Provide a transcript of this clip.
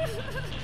Ha ha ha!